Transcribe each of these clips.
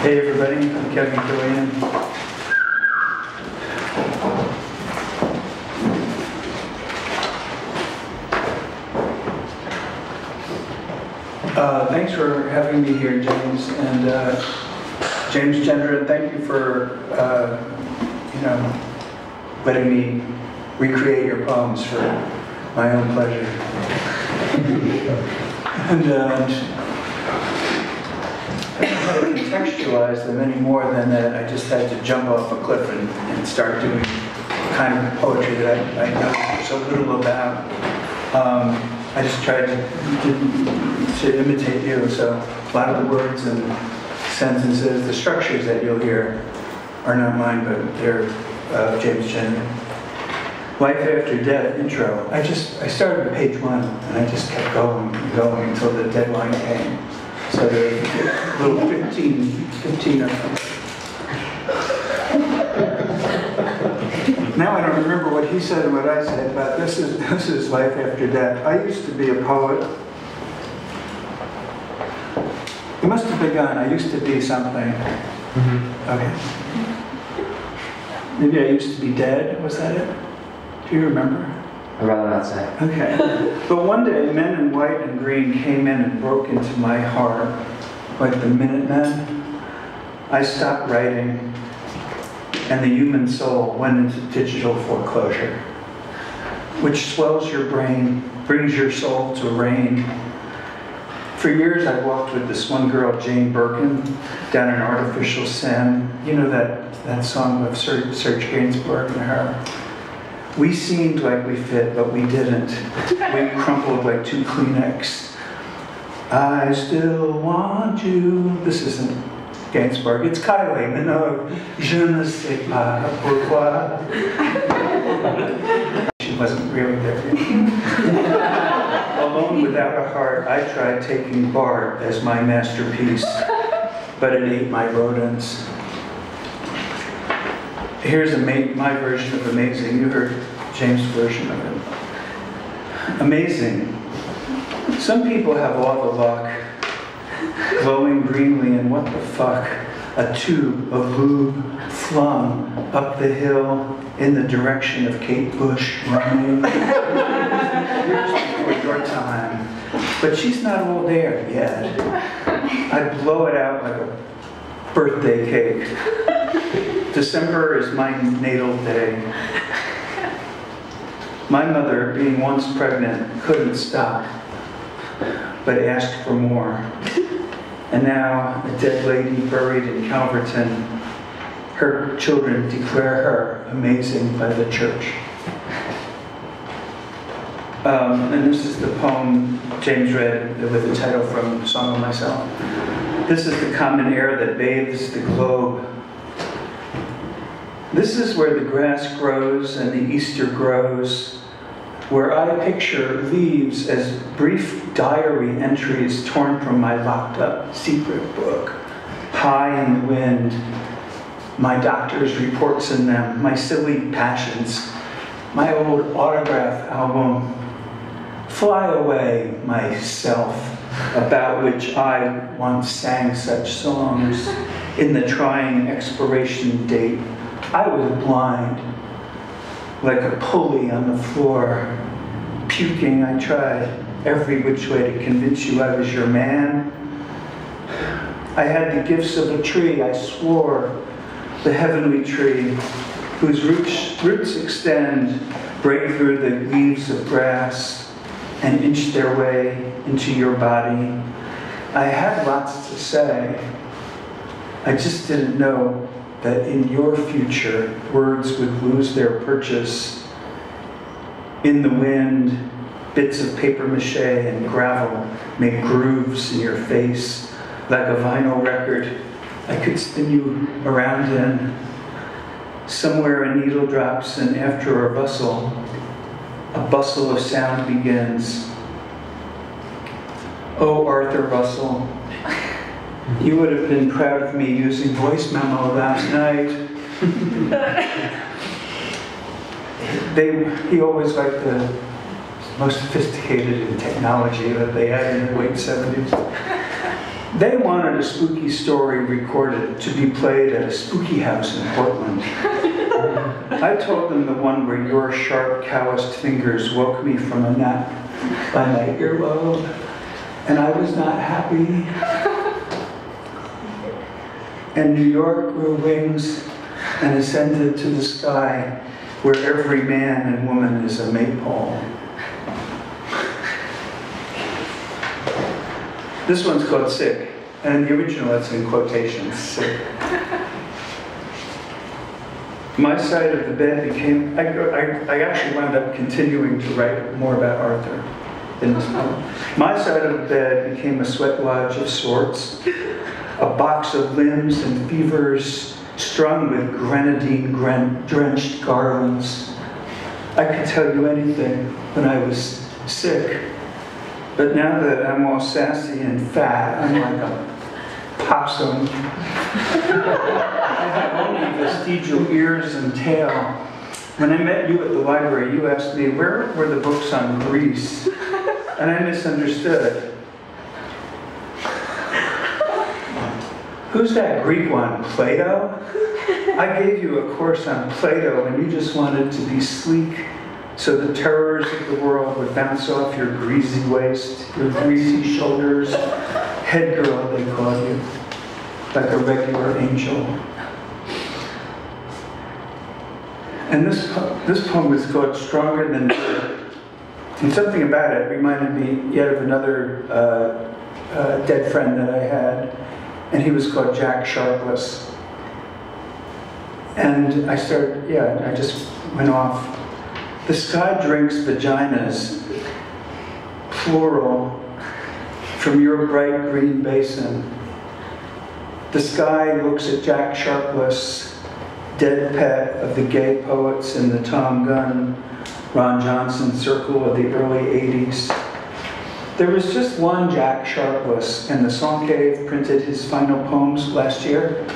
Hey everybody, I'm Kevin Killian. Uh, thanks for having me here, James, and uh, James Gendron, thank you for, uh, you know, letting me recreate your poems for my own pleasure. and uh, I don't know how to contextualize them any more than that I just had to jump off a cliff and, and start doing kind of poetry that I, I know so little about. Um, I just tried to, to, to imitate you, so a lot of the words and sentences, the structures that you'll hear are not mine, but they're uh, James Gendron. Life After Death intro. I just, I started at page one and I just kept going and going until the deadline came. So little 15, 15 of them. Now I don't remember what he said and what I said, but this is, this is Life After Death. I used to be a poet. It must have begun. I used to be something. Mm-hmm. Okay. Maybe I used to be dead. Was that it? Do you remember? I'd rather not say. Okay. But one day, men in white and green came in and broke into my heart like the Minutemen. I stopped writing, and the human soul went into digital foreclosure, which swells your brain, brings your soul to rain. For years, I walked with this one girl, Jane Birkin, down an artificial Seine. You know that, that song of Serge Gainsbourg and her? We seemed like we fit, but we didn't. We crumpled like two Kleenex. I still want you. This isn't Gainsbourg, it's Kylie Minogue. Je ne sais pas pourquoi. She wasn't really there. Alone without a heart, I tried taking Bart as my masterpiece, but it ate my rodents. Here's ama- my version of amazing. You heard James' version of it. Amazing. Some people have all the luck, glowing greenly, and what the fuck? A tube of lube flung up the hill in the direction of Kate Bush running. Before your time. But she's not all there yet. I blow it out like a birthday cake. December is my natal day. My mother, being once pregnant, couldn't stop, but asked for more. And now, a dead lady buried in Calverton, her children declare her amazing by the church. Um, and this is the poem James read with the title from Song of Myself. This is the common air that bathes the globe this is where the grass grows and the Easter grows, where I picture leaves as brief diary entries torn from my locked up secret book, high in the wind, my doctor's reports in them, my silly passions, my old autograph album, Fly Away, myself, about which I once sang such songs. In the trying expiration date I was blind, like a pulley on the floor. Puking, I tried every which way to convince you I was your man. I had the gifts of a tree, I swore, the heavenly tree, whose roots, roots extend, break through the leaves of grass, and inch their way into your body. I had lots to say. I just didn't know that in your future, words would lose their purchase. In the wind, bits of paper mache and gravel make grooves in your face like a vinyl record I could spin you around in. Somewhere a needle drops, and after a bustle, a bustle of sound begins. Oh, Arthur Russell, you would have been proud of me using voice memo last night. they, he always liked the most sophisticated in technology that they had in the late 70s. They wanted a spooky story recorded to be played at a spooky house in Portland. I told them the one where your sharp, calloused fingers woke me from a nap by my earlobe, and I was not happy. And New York grew wings and ascended to the sky where every man and woman is a maypole. This one's called Sick, and the original it's in quotations, Sick. My side of the bed became, I, I, I actually wound up continuing to write more about Arthur in this poem. My side of the bed became a sweat lodge of sorts, a box of limbs and fevers strung with grenadine drenched garlands. I could tell you anything when I was sick, but now that I'm all sassy and fat, I'm like a possum. I have only vestigial ears and tail. When I met you at the library, you asked me, where were the books on Greece? And I misunderstood. Who's that Greek one? Plato? I gave you a course on Plato and you just wanted to be sleek so the terrors of the world would bounce off your greasy waist, your greasy shoulders. Head girl, they call you, like a regular angel. And this, this poem is called Stronger Than Dirt. And something about it reminded me yet of another uh, uh, dead friend that I had and he was called Jack Sharpless. And I started, yeah, I just went off. The sky drinks vaginas, plural, from your bright green basin. The sky looks at Jack Sharpless, dead pet of the gay poets in the Thom Gunn, Ron Johnson circle of the early 80s. There was just one Jack Sharpless, and the Song Cave printed his final poems last year.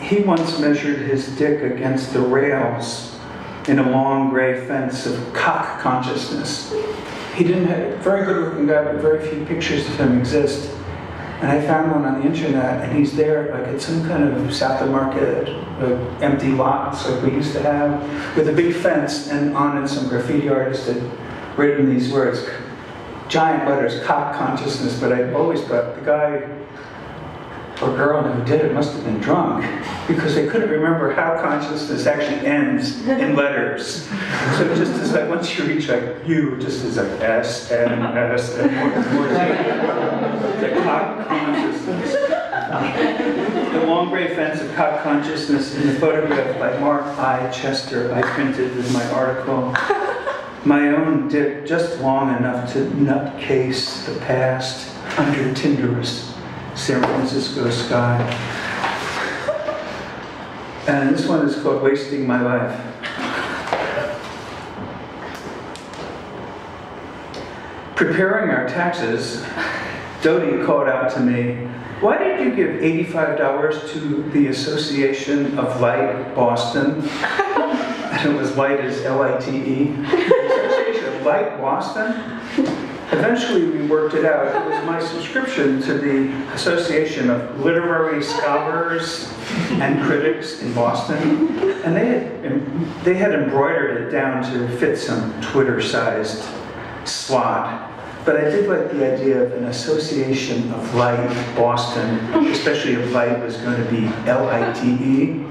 He once measured his dick against the rails in a long gray fence of cock consciousness. He didn't have, a very good looking guy, but very few pictures of him exist. And I found one on the internet, and he's there like at some kind of South of Market, uh, empty lots like we used to have, with a big fence, and on it some graffiti artist had written these words, giant letters, cop consciousness, but I always thought the guy or girl who did it must have been drunk because they couldn't remember how consciousness actually ends in letters. So just as like once you reach like you, just as like S and more, and more the cock consciousness. The long gray fence of cock consciousness in the photograph by Mark I. Chester I printed in my article my own dick just long enough to nutcase the past under Tinderous San Francisco sky. And this one is called Wasting My Life. Preparing our taxes, Dodie called out to me, why did you give $85 to the Association of Light Boston? It was light as L-I-T-E. Light Boston. Eventually we worked it out. It was my subscription to the Association of Literary Scholars and Critics in Boston. And they had, they had embroidered it down to fit some Twitter-sized slot. But I did like the idea of an association of light Boston, especially if light was going to be L-I-T-E.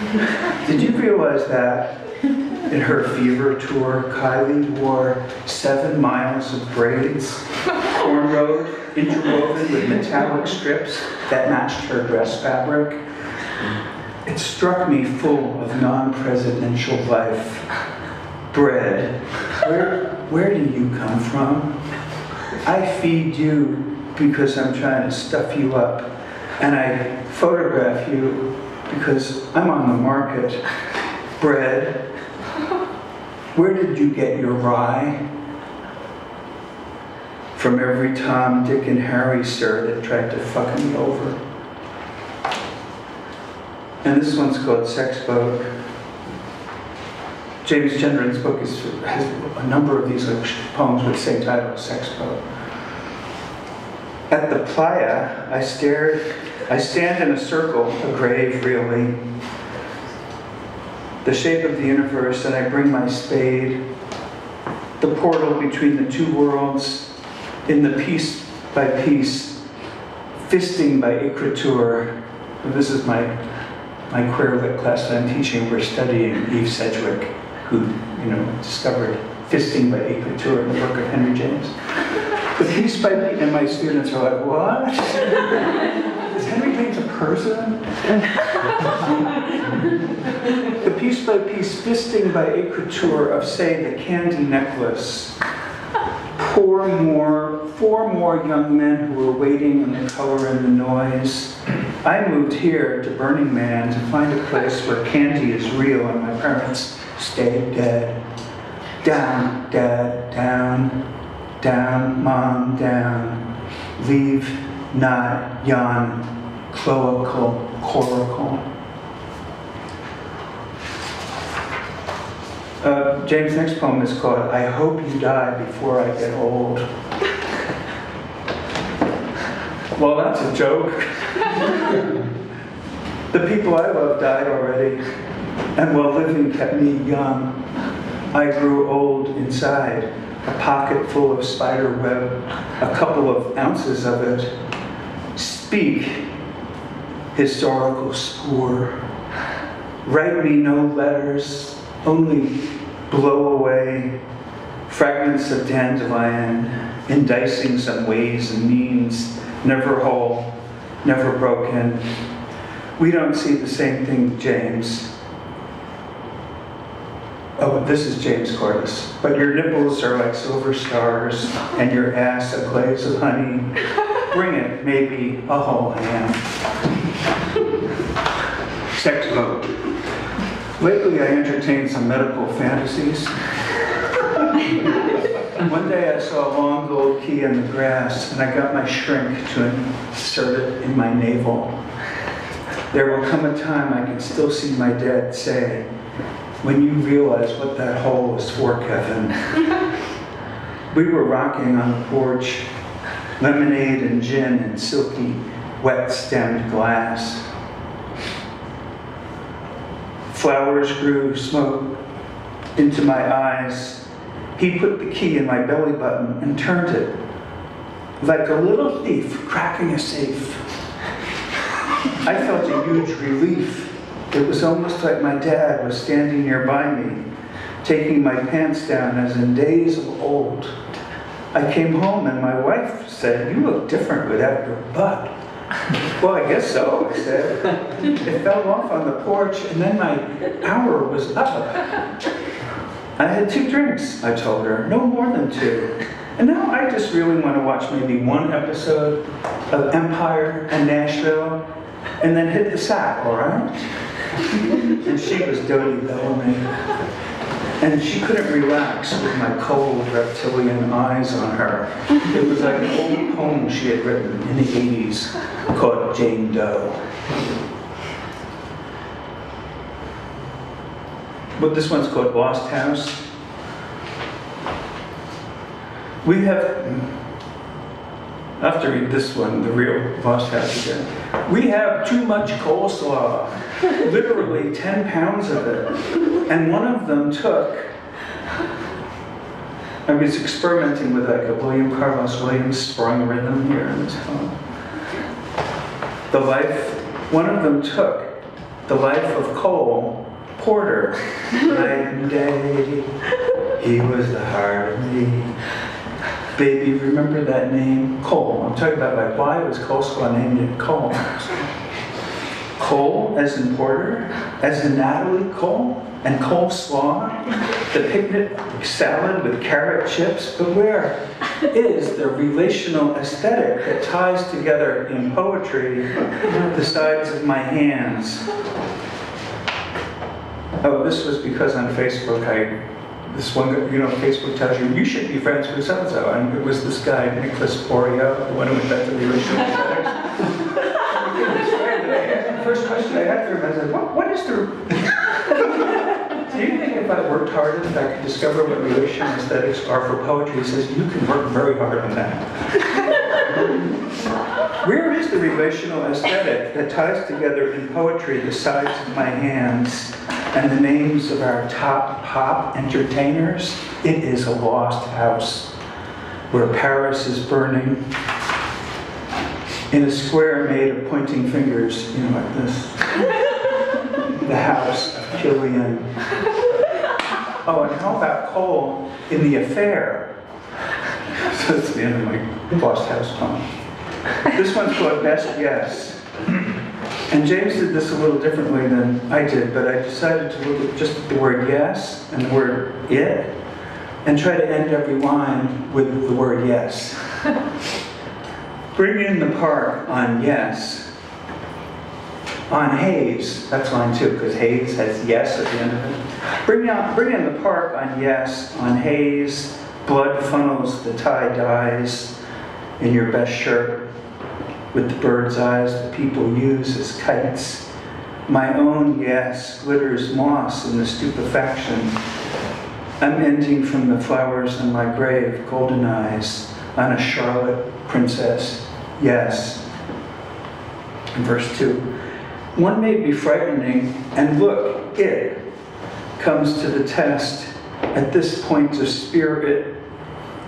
Did you realize that in her fever tour, Kylie wore seven miles of braids, cornrowed, interwoven with metallic strips that matched her dress fabric? It struck me full of non-presidential life. Bread, where, where do you come from? I feed you because I'm trying to stuff you up, and I photograph you because I'm on the market. Bread, where did you get your rye? From every Tom, Dick, and Harry, sir, that tried to fuck me over. And this one's called Sex Boat. James Gendron's book is, has a number of these poems with the same title, Sex Boat. At the playa, I stared, I stand in a circle, a grave really, the shape of the universe, and I bring my spade, the portal between the two worlds, in the piece by piece, fisting by écriture. This is my my queer lit class that I'm teaching. We're studying Eve Sedgwick, who you know discovered fisting by écriture in the work of Henry James. The piece by piece, and my students are like, what? Is Henry James a person? the piece by piece fisting by écriture of, say, the candy necklace. Four more, four more young men who were waiting in the color and the noise. I moved here to Burning Man to find a place where candy is real and my parents stayed dead. Down, dad, down, down, mom, down. Leave, not, yawn, cloacal, coracle. Uh, James' next poem is called I Hope You Die Before I Get Old. well, that's a joke. the people I love died already, and while living kept me young. I grew old inside, a pocket full of spider web, a couple of ounces of it. Speak, historical spoor. Write me no letters, only blow away fragments of dandelion, indicing some ways and means, never whole, never broken. We don't see the same thing, James. Oh, this is James Cordas. But your nipples are like silver stars, and your ass a glaze of honey. Bring it, maybe a whole ham. Sex vote. Lately, I entertained some medical fantasies. One day I saw a long gold key in the grass, and I got my shrink to insert it in my navel. There will come a time I can still see my dad say, when you realize what that hole is for, Kevin. we were rocking on the porch, lemonade and gin and silky, wet stemmed glass. Flowers grew smoke into my eyes. He put the key in my belly button and turned it like a little thief cracking a safe. I felt a huge relief it was almost like my dad was standing nearby me, taking my pants down as in days of old. I came home and my wife said, You look different without your butt. well, I guess so, I said. It fell off on the porch and then my hour was up. I had two drinks, I told her, no more than two. And now I just really want to watch maybe one episode of Empire and Nashville and then hit the sack, all right? And she was Dodie Bellamy. And she couldn't relax with my cold reptilian eyes on her. It was like an old poem she had written in the 80s called Jane Doe. But this one's called Lost House. We have I have to read this one, the real Lost House again. We have too much coleslaw, literally 10 pounds of it. And one of them took, I was experimenting with like a William Carlos Williams sprung rhythm here in this poem. The life, one of them took the life of Cole Porter, night and day. He was the heart of me baby, remember that name? Cole. I'm talking about like why was coleslaw named it Cole? Cole as in Porter, as in Natalie Cole, and coleslaw, the picnic salad with carrot chips, but where is the relational aesthetic that ties together in poetry the sides of my hands? Oh, this was because on Facebook I this one, you know, Facebook tells you, you should be friends with so-and-so. And it was this guy, Nicolas Bourriaud, the one who invented the original the first question I had for him, I said, what, what is the... Do you think if I worked hard enough, I could discover what relational aesthetics are for poetry? He says, you can work very hard on that. Where is the relational aesthetic that ties together in poetry the sides of my hands and the names of our top pop entertainers? It is a lost house where Paris is burning in a square made of pointing fingers, you know, like this. the house of Killian. Oh, and how about Cole in The Affair? So that's the end of my lost house poem. This one's called Best Yes. And James did this a little differently than I did, but I decided to look at just the word yes and the word it and try to end every line with the word yes. Bring in the park on yes. On haze, that's line two, because haze has yes at the end of it. Bring, out, bring in the park on yes, on haze, blood funnels the tie dyes in your best shirt with the bird's eyes that people use as kites. My own yes glitters moss in the stupefaction. I'm ending from the flowers in my grave, golden eyes, on a Charlotte princess, yes. In verse 2. One may be frightening, and look, it comes to the test at this point of spirit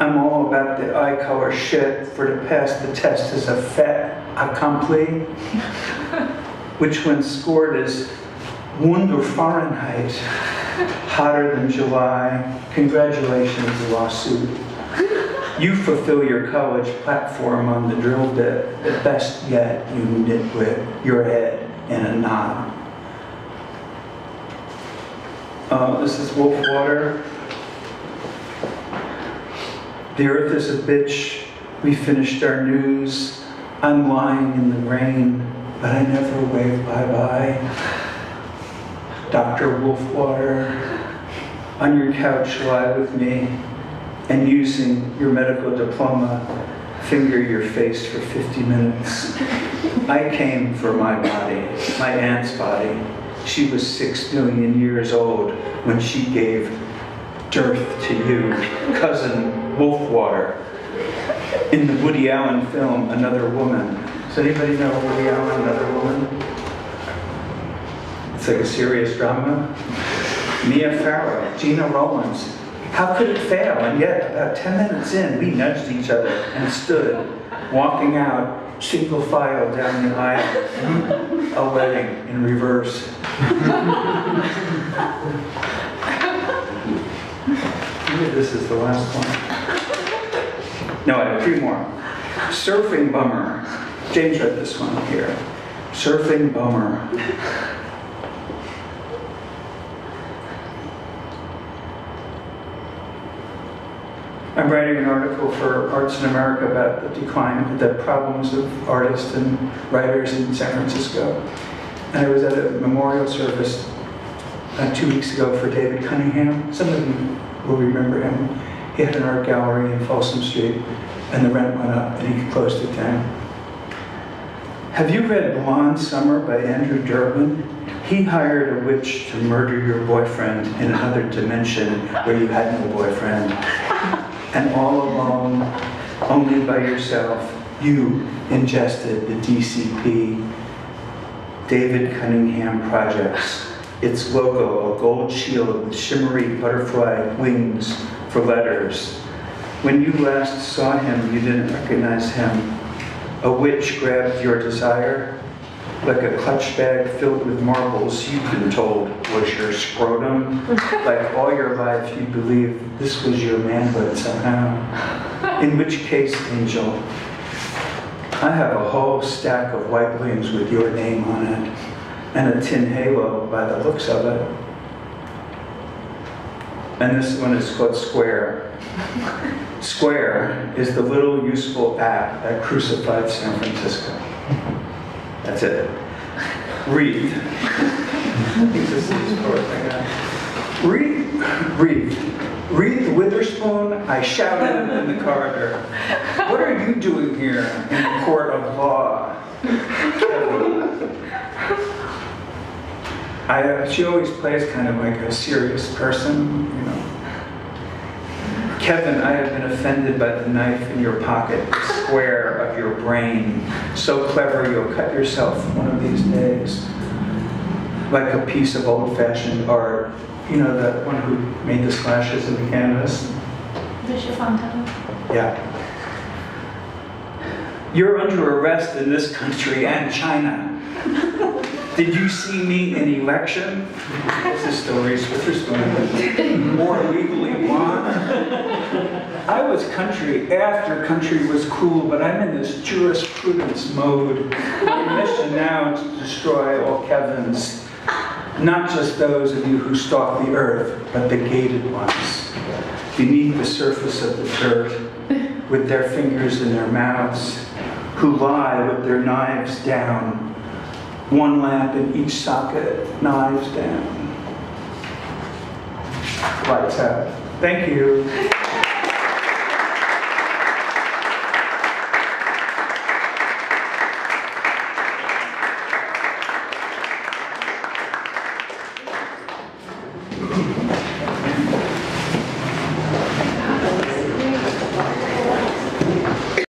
I'm all about the eye color shit for to pass the test as a fait accompli, which when scored is Wunder Fahrenheit, hotter than July. Congratulations, lawsuit. You fulfill your college platform on the drill bit. At best yet, you nitwit, your head in a knot. Uh, this is Wolfwater. The earth is a bitch. We finished our news. I'm lying in the rain, but I never wave bye-bye. Dr. Wolfwater, on your couch lie with me, and using your medical diploma, finger your face for 50 minutes. I came for my body, my aunt's body. She was six million years old when she gave dearth to you, cousin Wolfwater. In the Woody Allen film, Another Woman. Does anybody know Woody Allen, Another Woman? It's like a serious drama. Mia Farrow, Gena Rowlands. How could it fail? And yet, about 10 minutes in, we nudged each other and stood, walking out, single file down the aisle, a wedding in reverse. This is the last one. No, I have three more. Surfing Bummer. James read this one here. Surfing Bummer. I'm writing an article for Arts in America about the decline, the problems of artists and writers in San Francisco. And I was at a memorial service uh, two weeks ago for David Cunningham. Some of you will remember him. He had an art gallery in Folsom Street, and the rent went up, and he closed it down. Have you read Blonde Summer by Andrew Durbin? He hired a witch to murder your boyfriend in another dimension where you had no boyfriend. And all alone, only by yourself, you ingested the DCP, David Cunningham Projects. Its logo, a gold shield with shimmery butterfly wings for letters. When you last saw him, you didn't recognize him. A witch grabbed your desire, like a clutch bag filled with marbles you've been told was your scrotum. like all your life, you believed this was your manhood somehow. In which case, angel, I have a whole stack of white wings with your name on it, and a tin halo by the looks of it. And this one is called Square. Square is the little useful app that crucified San Francisco. That's it. Wreath. Wreath. Wreath. Wreath Witherspoon, I shouted in the corridor. What are you doing here in the court of law? I, she always plays kind of like a serious person, you know. Kevin, I have been offended by the knife in your pocket this square of your brain. So clever you'll cut yourself one of these days. Like a piece of old-fashioned art. You know, that one who made the splashes in the canvas? Bishop. Yeah. You're under arrest in this country and China. Did you see me in election? This is still Reese Witherspoon. More legally blonde. I was country after country was cool, but I'm in this jurisprudence mode. My mission now is to destroy all Kevins. Not just those of you who stalk the earth, but the gated ones. Beneath the surface of the dirt, with their fingers in their mouths, who lie with their knives down. One lamp in each socket, knives down. Lights out. Thank you.